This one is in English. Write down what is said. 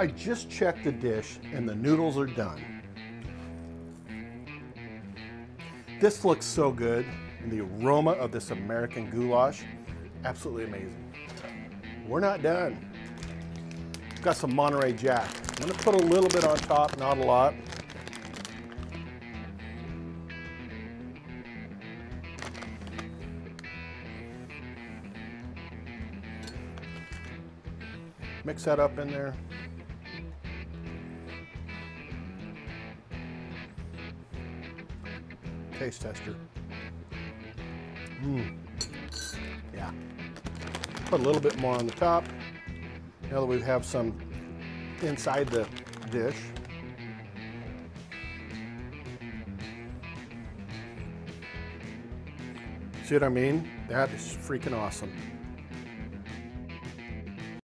I just checked the dish and the noodles are done. This looks so good and the aroma of this American goulash, absolutely amazing. We're not done. Got some Monterey Jack. I'm gonna put a little bit on top, not a lot. Mix that up in there. Taste tester. Mmm. Yeah. Put a little bit more on the top. Now that we have some inside the dish. See what I mean? That is freaking awesome.